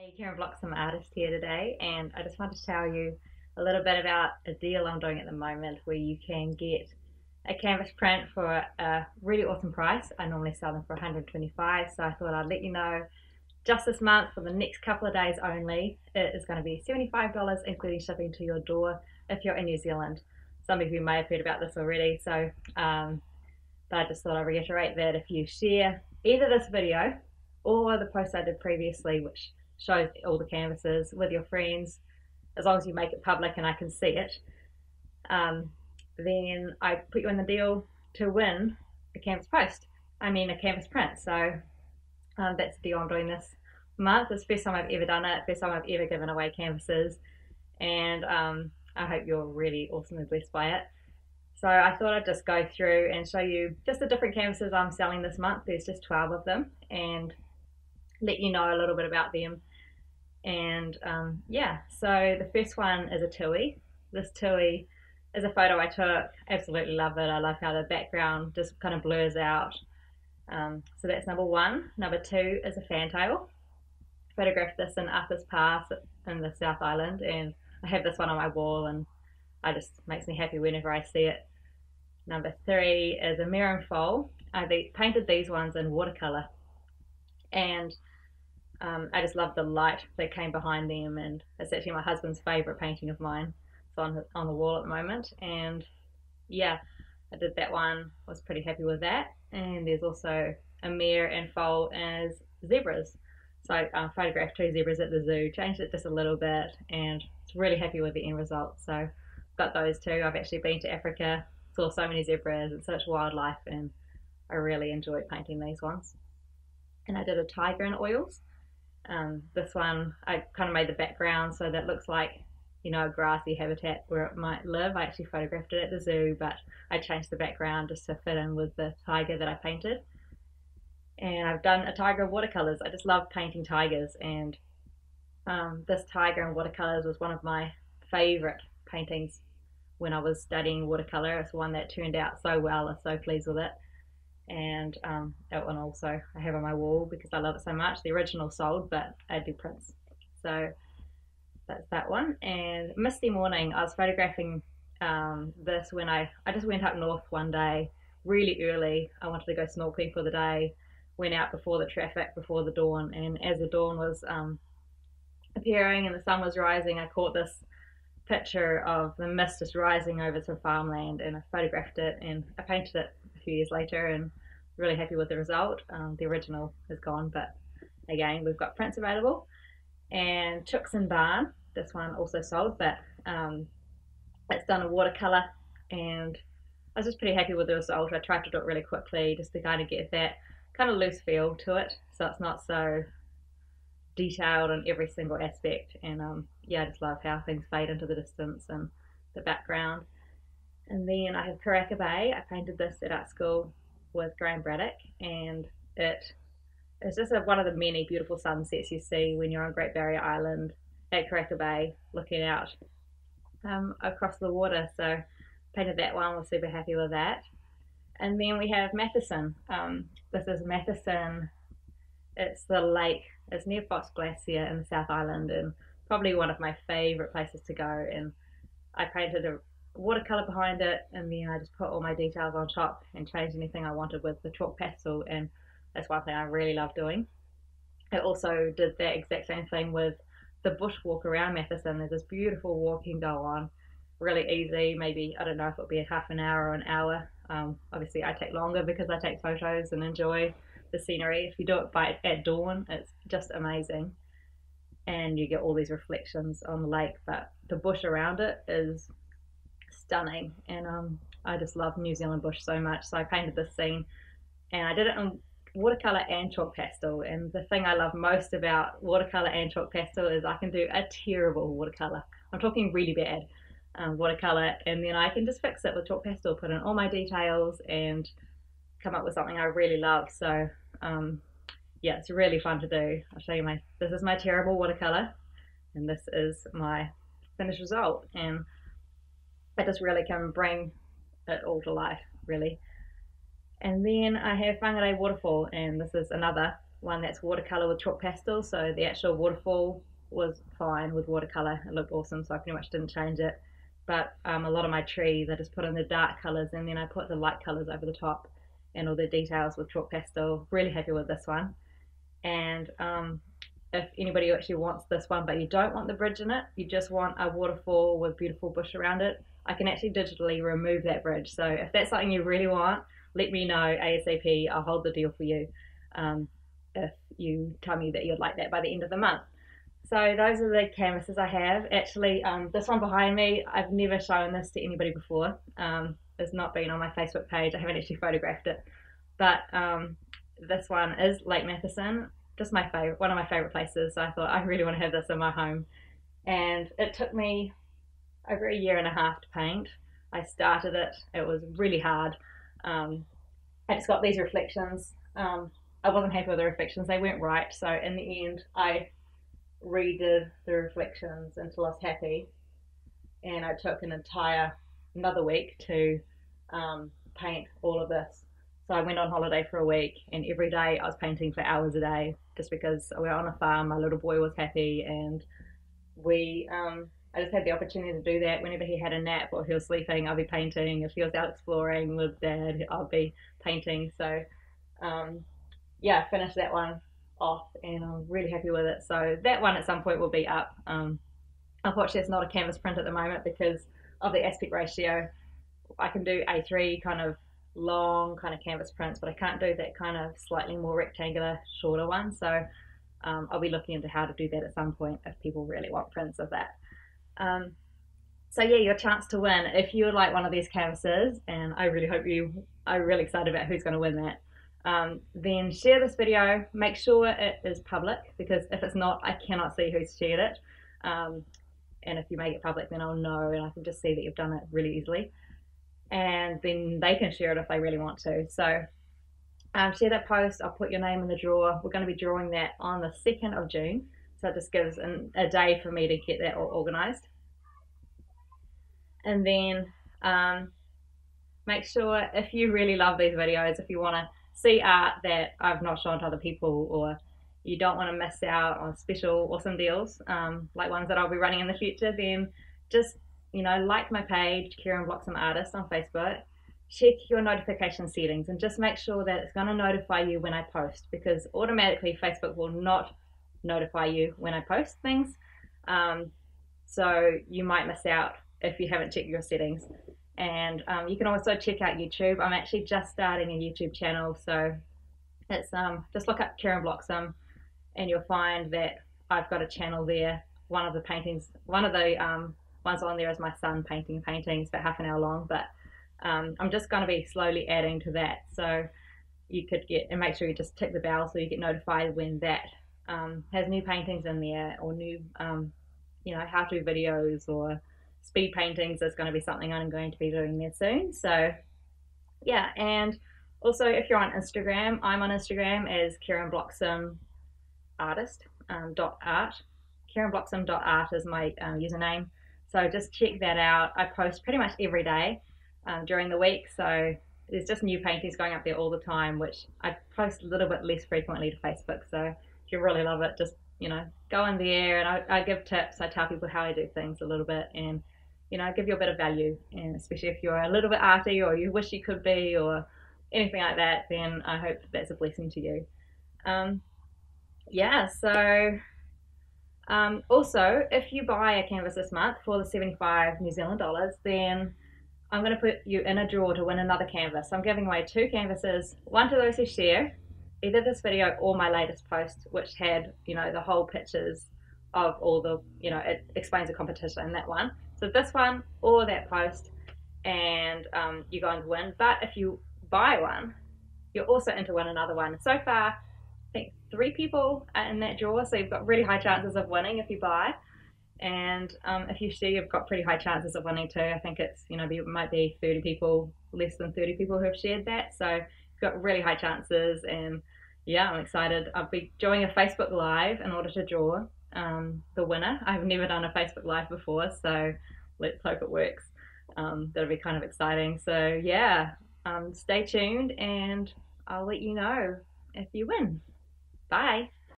Hey, Keryn Bloxham Artist here today, and I just wanted to tell you a little bit about a deal I'm doing at the moment where you can get a canvas print for a really awesome price. I normally sell them for 125 so I thought I'd let you know just this month for the next couple of days only. It is going to be $75 including shipping to your door if you're in New Zealand. Some of you may have heard about this already, so um, but I just thought I'd reiterate that if you share either this video or the post I did previously, which shows all the canvases with your friends, as long as you make it public and I can see it, um, then I put you in the deal to win a canvas post. I mean a canvas print. So um, that's the deal I'm doing this month. It's the first time I've ever done it, first time I've ever given away canvases, and um, I hope you're really awesomely blessed by it. So I thought I'd just go through and show you just the different canvases I'm selling this month. There's just 12 of them, and let you know a little bit about them and um, yeah, so the first one is a tui. This tui is a photo I took. Absolutely love it. I love how the background just kind of blurs out. Um, so that's number one. Number two is a fantail. Photographed this in Arthur's Pass in the South Island, and I have this one on my wall, and I just makes me happy whenever I see it. Number three is a Meran foal. I painted these ones in watercolor, and um, I just love the light that came behind them, and it's actually my husband's favorite painting of mine. It's on on the wall at the moment, and yeah, I did that one. Was pretty happy with that. And there's also a mare and foal as zebras. So I um, photographed two zebras at the zoo, changed it just a little bit, and really happy with the end result. So got those two. I've actually been to Africa, saw so many zebras and such wildlife, and I really enjoyed painting these ones. And I did a tiger in oils. Um, this one, I kind of made the background so that looks like, you know, a grassy habitat where it might live. I actually photographed it at the zoo, but I changed the background just to fit in with the tiger that I painted. And I've done a tiger of watercolors. I just love painting tigers, and um, this tiger in watercolors was one of my favorite paintings when I was studying watercolor. It's one that turned out so well. I'm so pleased with it and um, that one also I have on my wall because I love it so much. The original sold, but I do prints. So that's that one. And Misty Morning, I was photographing um, this when I, I just went up north one day really early. I wanted to go snorkeling for the day. Went out before the traffic, before the dawn, and as the dawn was um, appearing and the sun was rising, I caught this picture of the mist just rising over some farmland and I photographed it and I painted it a few years later and really happy with the result. Um, the original is gone, but again, we've got prints available. And Chooks and Barn, this one also sold, but um, it's done in watercolor and I was just pretty happy with the result. I tried to do it really quickly just to kind of get that kind of loose feel to it so it's not so detailed on every single aspect. And um, yeah, I just love how things fade into the distance and the background. And then I have Karaka Bay. I painted this at art school with Graham Braddock, and it it's just a, one of the many beautiful sunsets you see when you're on Great Barrier Island at Karaka Bay, looking out um, across the water. So painted that one. We're super happy with that. And then we have Matheson. Um, this is Matheson. It's the lake. It's near Fox Glacier in the South Island, and probably one of my favorite places to go. And I painted a watercolor behind it, and then I just put all my details on top and changed anything I wanted with the chalk pastel, and that's one thing I really love doing. I also did that exact same thing with the bush walk around Matheson. There's this beautiful walk you can go on, really easy. Maybe I don't know if it'll be a half an hour or an hour. Um, obviously, I take longer because I take photos and enjoy the scenery. If you do it by at dawn, it's just amazing, and you get all these reflections on the lake. But the bush around it is stunning. And um, I just love New Zealand bush so much. So I painted this scene and I did it in watercolor and chalk pastel. And the thing I love most about watercolor and chalk pastel is I can do a terrible watercolor. I'm talking really bad um, watercolor, and then I can just fix it with chalk pastel, put in all my details, and come up with something I really love. So um, yeah, it's really fun to do. I'll show you my. This is my terrible watercolor, and this is my finished result. And I just really can bring it all to life, really. And then I have Whangarei Waterfall, and this is another one that's watercolor with chalk pastel. So the actual waterfall was fine with watercolor. It looked awesome, so I pretty much didn't change it. But um, a lot of my trees, I just put in the dark colors and then I put the light colors over the top and all the details with chalk pastel. Really happy with this one. And um, if anybody actually wants this one, but you don't want the bridge in it, you just want a waterfall with beautiful bush around it, I can actually digitally remove that bridge. So if that's something you really want, let me know ASAP. I'll hold the deal for you um, if you tell me that you'd like that by the end of the month. So those are the canvases I have. Actually, um, this one behind me, I've never shown this to anybody before. Um, it's not been on my Facebook page. I haven't actually photographed it. But um, this one is Lake Matheson, just my favorite, one of my favorite places. So I thought I really want to have this in my home. And it took me over a year and a half to paint. I started it. It was really hard. Um, I just got these reflections. Um, I wasn't happy with the reflections. They weren't right. So in the end, I redid the reflections until I was happy. And I took an entire another week to um, paint all of this. So I went on holiday for a week, and every day I was painting for hours a day, just because we were on a farm. My little boy was happy, and we um, I just had the opportunity to do that. Whenever he had a nap or he was sleeping, I'd be painting. If he was out exploring with dad, I'd be painting. So, um, yeah, finished that one off and I'm really happy with it. So, that one at some point will be up. Um, unfortunately, it's not a canvas print at the moment because of the aspect ratio. I can do A3 kind of long kind of canvas prints, but I can't do that kind of slightly more rectangular, shorter one. So, um, I'll be looking into how to do that at some point if people really want prints of that. Um, so yeah, your chance to win if you would like one of these canvases, and I really hope you are really excited about who's going to win that. Um, then share this video. Make sure it is public because if it's not, I cannot see who's shared it. Um, and if you make it public, then I'll know and I can just see that you've done it really easily. And then they can share it if they really want to. So um, share that post. I'll put your name in the drawer. We're going to be drawing that on the 2nd of June. So it just gives an, a day for me to get that all organized. And then um, make sure if you really love these videos, if you want to see art that I've not shown to other people or you don't want to miss out on special awesome deals um, like ones that I'll be running in the future, then just you know like my page, Keryn Bloxham Artist on Facebook. Check your notification settings and just make sure that it's going to notify you when I post because automatically Facebook will not notify you when I post things. Um, so you might miss out if you haven't checked your settings. And um, you can also check out YouTube. I'm actually just starting a YouTube channel, so it's um, just look up Keryn Bloxham, and you'll find that I've got a channel there. One of the paintings, one of the um, ones on there is my son painting paintings, for half an hour long. But um, I'm just going to be slowly adding to that, so you could get and make sure you just tick the bell so you get notified when that um, has new paintings in there or new, um, you know, how to videos or speed paintings is going to be something I'm going to be doing there soon. So, yeah, and also if you're on Instagram, I'm on Instagram as Keryn Bloxham Artist um, dot art. Keryn Bloxham dot art is my um, username. So just check that out. I post pretty much every day um, during the week. So there's just new paintings going up there all the time, which I post a little bit less frequently to Facebook. So if you really love it, just you know go in there and I, I give tips. I tell people how I do things a little bit and you know give you a bit of value. And especially if you're a little bit arty or you wish you could be or anything like that, then I hope that's a blessing to you. Um, yeah, so um, also if you buy a canvas this month for the 75 New Zealand dollars, then I'm going to put you in a draw to win another canvas. So I'm giving away two canvases, one to those who share either this video or my latest post, which had, you know, the whole pictures of all the, you know, it explains the competition in that one. So this one or that post, and um, you're going to win. But if you buy one, you're also into win another one. So far, three people in that draw, so you've got really high chances of winning if you buy. And um, if you share, you've got pretty high chances of winning too. I think it's, you know, there might be 30 people, less than 30 people who have shared that. So you've got really high chances, and yeah, I'm excited. I'll be doing a Facebook Live in order to draw um, the winner. I've never done a Facebook Live before, so let's hope it works. Um, that'll be kind of exciting. So yeah, um, stay tuned, and I'll let you know if you win. Bye.